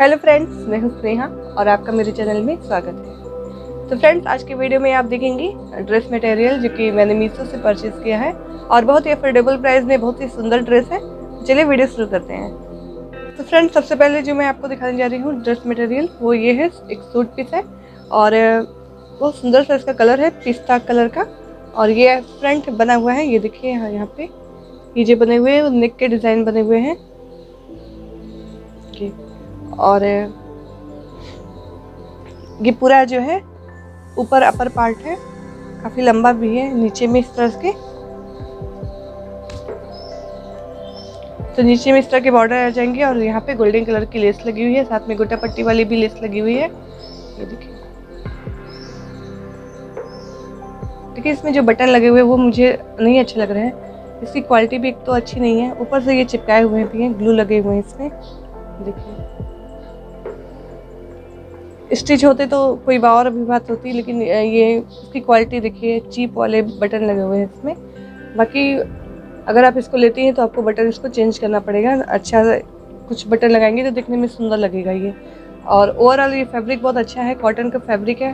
Hello friends मैं हूँ स्नेहा और आपका मेरे चैनल में स्वागत है। तो फ्रेंड्स आज की वीडियो में आप देखेंगी ड्रेस मटेरियल जो कि मैंने मीशो से परचेज किया है और बहुत ही अफोर्डेबल प्राइस में बहुत ही सुंदर ड्रेस है। चलिए वीडियो शुरू करते हैं। तो फ्रेंड्स सबसे पहले जो मैं आपको दिखाने जा रही हूँ ड्रेस मटेरियल वो ये है, एक सूट पीस है और बहुत सुंदर सा इसका कलर है, पिस्ता कलर का और ये फ्रंट बना हुआ है। ये देखिए यहाँ यहाँ पे। ये जो बने हुए हैं नेक के डिज़ाइन बने हुए हैं। और ये पूरा जो है, ऊपर अपर पार्ट है, काफ़ी लंबा भी है, नीचे में इस तरह के। तो नीचे में इस तरह के बॉर्डर आ जाएँगे और यहाँ पे गोल्डन कलर की लेस लगी हुई है, साथ में गोटा पट्टी वाली भी लेस लगी हुई है। ये देखिए। देखिए, इसमें जो बटन लगे हुए हैं, वो मुझे नहीं अच्छे लग रहे हैं। इसकी क्वालिटी भी एक तो अच्छी नहीं है, ऊपर से ये चिपकाए हुए भी हैं, ग्लू लगे हुए हैं इसमें। देखिए। स्टिच होते तो कोई और अभी बात होती लेकिन ये इसकी क्वालिटी देखिए चीप वाले बटन लगे हुए हैं इसमें। बाकी अगर आप इसको लेती हैं तो आपको बटन इसको चेंज करना पड़ेगा। अच्छा कुछ बटन लगाएँगे तो दिखने में सुंदर लगेगा ये। और ओवरऑल ये फैब्रिक बहुत अच्छा है कॉटन का फैब्रिक है।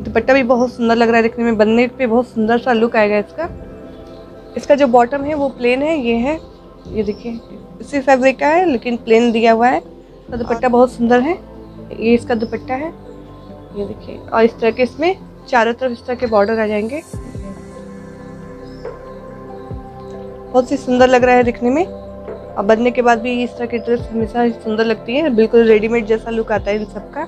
दुपट्टा भी बहुत सुंदर लग रहा है दिखने में बनने पे बहुत सुंदर सा लुक आएगा इसका। इसका जो बॉटम है वो प्लेन है ये है। ये देखिए इसी फैब्रिक का है लेकिन प्लेन दिया हुआ है। तो दुपट्टा बहुत सुंदर है। ये इसका दुपट्टा है। ये देखिए, और इस तरह के इसमें चारों तरफ़ इस तरह के बॉर्डर आ जाएँगे। बहुत ही सुंदर लग रहा है दिखने में। और बनने के बाद भी इस तरह की ड्रेस हमेशा सुंदर लगती है। बिल्कुल रेडीमेड जैसा लुक आता है इन सब का।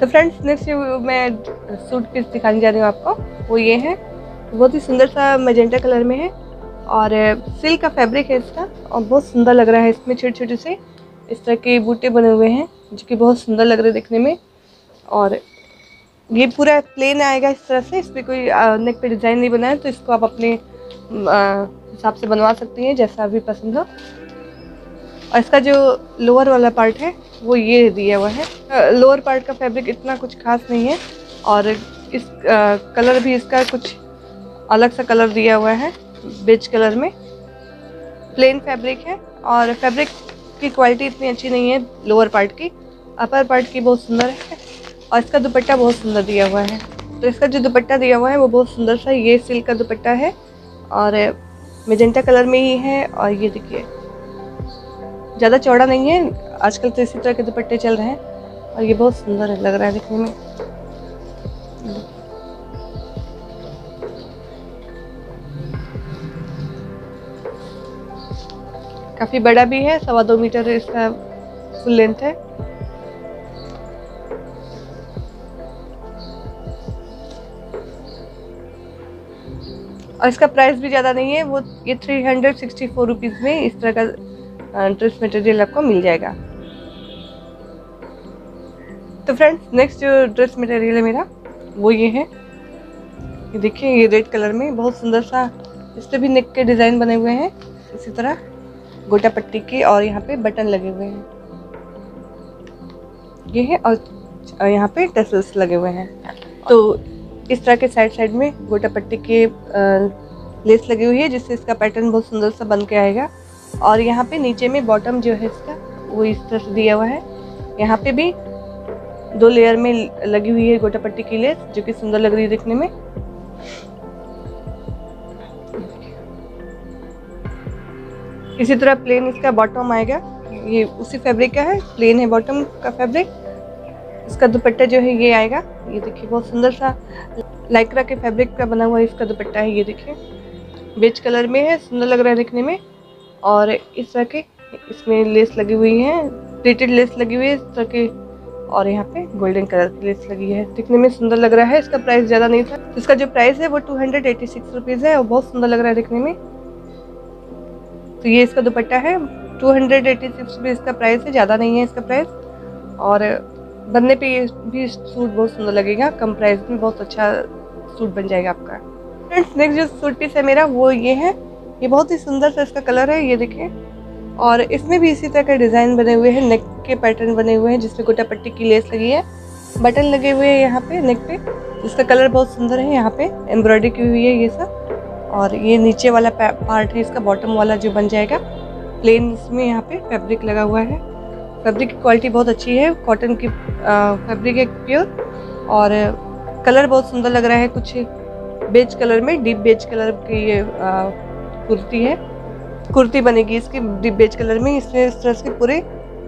तो फ्रेंड्स नेक्स्ट मैं सूट पीस दिखाने जा रही हूँ आपको। वो ये है। बहुत ही सुंदर सा मजेंटा कलर में है। और सिल्क का फैब्रिक है इसका और बहुत सुंदर लग रहा है इसमें छोटे छोटे से। इस तरह के बूटे बने हुए हैं जो कि बहुत सुंदर लग रहे हैं देखने में। और ये पूरा प्लेन आएगा इस तरह से इस पर कोई नेक पे डिज़ाइन नहीं बना है तो इसको आप अपने हिसाब से बनवा सकती हैं जैसा भी पसंद हो। और इसका जो लोअर वाला पार्ट है वो ये दिया हुआ है। लोअर पार्ट का फैब्रिक इतना कुछ खास नहीं है और इस आ, कलर भी इसका कुछ अलग सा कलर दिया हुआ है। बेज कलर में। प्लेन फैब्रिक है और फैब्रिक की क्वालिटी इतनी अच्छी नहीं है लोअर पार्ट की। अपर पार्ट की बहुत सुंदर है और इसका दुपट्टा बहुत सुंदर दिया हुआ है। तो इसका जो दुपट्टा दिया हुआ है, वो बहुत सुंदर सा ये सिल्क का दुपट्टा है और मेजेंटा कलर में ही है और ये देखिए। ज़्यादा चौड़ा नहीं है, आजकल तो इसी तरह के दुपट्टे चल रहे हैं और ये बहुत सुंदर लग रहा है देखने में। काफ़ी बड़ा भी है, सवा दो मीटर इसका फुल लेंथ है। और इसका प्राइस भी ज़्यादा नहीं है, वो ये three hundred sixty four rupees में इस तरह का ड्रेस मटेरियल आपको मिल जाएगा। तो फ्रेंड्स नेक्स्ट जो ड्रेस मटेरियल है मेरा, वो ये है। ये देखिए, ये रेड कलर में बहुत सुंदर सा, इस पर भी नेक के डिज़ाइन बने हुए हैं, इसी तरह। गोटा पट्टी के और यहाँ पे बटन लगे हुए हैं। ये है और यहाँ पे टसल्स लगे हुए हैं। तो इस तरह के साइड साइड में गोटा पट्टी के लेस लगी हुई है, जिससे इसका पैटर्न बहुत सुंदर सा बन के आएगा। और यहाँ पे नीचे में बॉटम जो है इसका, वो इस तरह से दिया हुआ है। यहाँ पे भी दो लेयर में लगी हुई है गोटा पट्टी की लेस जो कि सुंदर लग रही है दिखने में। इसी तरह प्लेन इसका बॉटम आएगा। ये उसी फैब्रिक का है प्लेन है बॉटम का फैब्रिक इसका दुपट्टा जो है ये आएगा। ये देखिए, बहुत सुंदर सा लाइक्रा के फैब्रिक का बना हुआ इसका दुपट्टा है, ये देखिए। बेच कलर में है, सुंदर लग रहा है दिखने में। और इस तरह के इसमें लेस लगी हुई है प्लेटेड लेस लगी हुई है इस तरह के। और यहाँ पे गोल्डन कलर की लेस लगी है। दिखने में सुंदर लग रहा है, इसका प्राइस ज़्यादा नहीं था। इसका जो प्राइस है वो two hundred eighty six rupees है और बहुत सुंदर लग रहा है दिखने में। तो ये इसका दुपट्टा है। Two hundred eighty six rupees इसका प्राइस है, ज़्यादा नहीं है इसका प्राइस और बनने पे ये भी सूट बहुत सुंदर लगेगा, कम प्राइस में बहुत अच्छा सूट बन जाएगा आपका। फ्रेंड्स नेक्स्ट जो सूट पीस है मेरा, वो ये है। ये बहुत ही सुंदर सा इसका कलर है, ये देखें। और इसमें भी इसी तरह के डिज़ाइन बने हुए हैं। नेक के पैटर्न बने हुए हैं, जिसमें गोटा पट्टी की लेस लगी है। बटन लगे हुए हैं यहाँ पे नेक पे। इसका कलर बहुत सुंदर है यहाँ पे। एम्ब्रॉयडरी की हुई है ये सब। और ये नीचे वाला पार्ट है, इसका बॉटम वाला जो बन जाएगा प्लेन इसमें यहाँ पे फैब्रिक लगा हुआ है। फैब्रिक की क्वालिटी बहुत अच्छी है कॉटन की फैब्रिक है प्योर और कलर बहुत सुंदर लग रहा है, कुछ बेज कलर में डीप बेज कलर की ये कुर्ती है। कुर्ती बनेगी इसकी डीप बेज कलर में, इसमें इस तरह से पूरे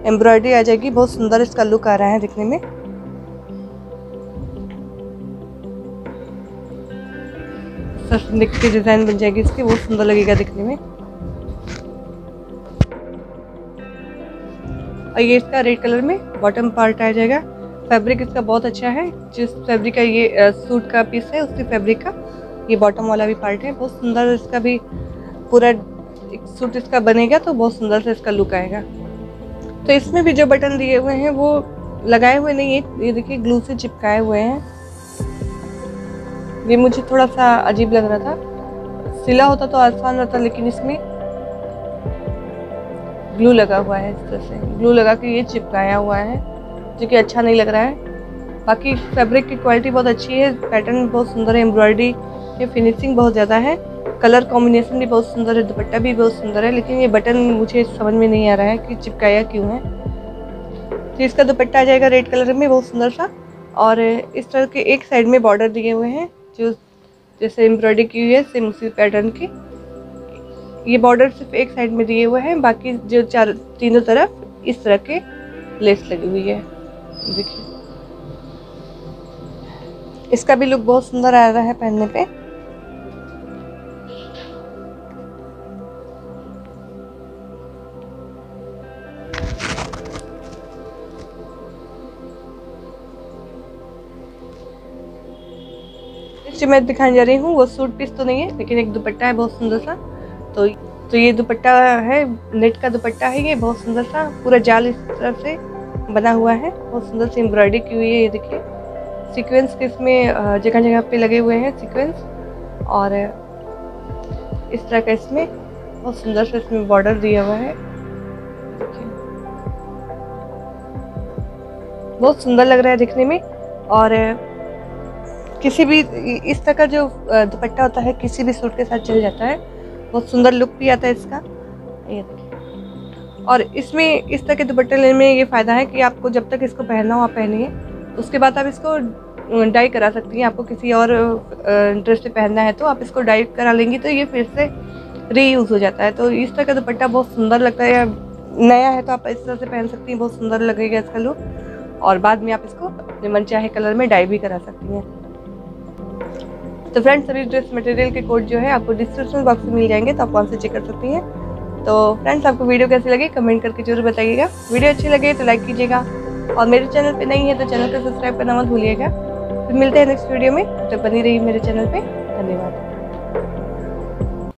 एम्ब्रॉयडरी आ जाएगी, बहुत सुंदर इसका लुक आ रहा है दिखने में। की डिज़ाइन बन जाएगी इसकी बहुत सुंदर लगेगा दिखने में। और ये इसका रेड कलर में बॉटम पार्ट आ जाएगा। फैब्रिक इसका बहुत अच्छा है। जिस फैब्रिक का ये सूट का पीस है, उसी फैब्रिक का ये बॉटम वाला भी पार्ट है। बहुत सुंदर इसका भी पूरा सूट इसका बनेगा तो बहुत सुंदर से इसका लुक आएगा। तो इसमें भी जो बटन दिए हुए हैं, वो लगाए हुए नहीं है। ये देखिए ग्लू से चिपकाए हुए हैं। ये मुझे थोड़ा सा अजीब लग रहा था। सिला होता तो आसान रहता, लेकिन इसमें ग्लू लगा हुआ है इस तरह से। ग्लू लगा के ये चिपकाया हुआ है, जो कि अच्छा नहीं लग रहा है। बाकी फैब्रिक की क्वालिटी बहुत अच्छी है पैटर्न बहुत सुंदर है एम्ब्रॉयडरी ये फिनिशिंग बहुत ज़्यादा है। कलर कॉम्बिनेशन भी बहुत सुंदर है, दुपट्टा भी बहुत सुंदर है, लेकिन ये बटन मुझे समझ में नहीं आ रहा है कि चिपकाया क्यों है। तो इसका दुपट्टा आ जाएगा रेड कलर में, बहुत सुंदर सा। और इस तरह के एक साइड में बॉर्डर दिए हुए हैं। जो जैसे एम्ब्रॉयडरी की हुई है, सेम उसी पैटर्न की। ये बॉर्डर सिर्फ़ एक साइड में दिए हुए हैं, बाकी जो चार, तीनों तरफ़ इस तरह के लेस लगी हुई है। देखिए। इसका भी लुक बहुत सुंदर आ रहा है पहनने पे। जो मैं दिखाने जा रही हूँ, वो सूट पीस तो नहीं है, लेकिन एक दुपट्टा है बहुत सुंदर सा। तो तो ये दुपट्टा है, नेट का दुपट्टा है ये, बहुत सुंदर सा, पूरा जाल इस तरह से बना हुआ है, बहुत सुंदर सी एम्ब्रॉयडरी की हुई है ये देखिए। सीक्वेंस के इसमें जगह जगह पे लगे हुए हैं सीक्वेंस और, इस तरह का इसमें, बहुत सुंदर सा इसमें बॉर्डर दिया हुआ है। बहुत सुंदर लग रहा है दिखने में, और किसी भी, इस तरह का जो दुपट्टा होता है, किसी भी सूट के साथ चल जाता है, बहुत सुंदर लुक भी आता है इसका। ये देखिए। और इसमें, इस तरह के दुपट्टे लेने में ये फ़ायदा है कि आपको जब तक इसको पहनना हो, आप पहनिए। उसके बाद आप इसको डाई करा सकती हैं। आपको किसी और ड्रेस से पहनना है तो आप इसको डाई करा लेंगी तो ये फिर से रीयूज़ हो जाता है। तो इस तरह का दुपट्टा बहुत सुंदर लगता है। नया है तो आप इस तरह से पहन सकती हैं, बहुत सुंदर लगेगा इसका लुक और बाद में आप इसको मन चाहे कलर में डाई भी करा सकती हैं। तो फ्रेंड सभी ड्रेस मटेरियल के कोड जो है, आपको डिस्क्रिप्शन बॉक्स में मिल जाएँगे तो आप वहाँ से चेक कर सकती हैं। तो फ्रेंड्स आपको वीडियो कैसी लगी? कमेंट करके ज़रूर बताइएगा। वीडियो अच्छी लगे तो लाइक कीजिएगा। और मेरे चैनल पर नहीं है तो चैनल को सब्सक्राइब करना मत भूलिएगा। फिर मिलते हैं नेक्स्ट वीडियो में। तो बनी रही मेरे चैनल पर धन्यवाद।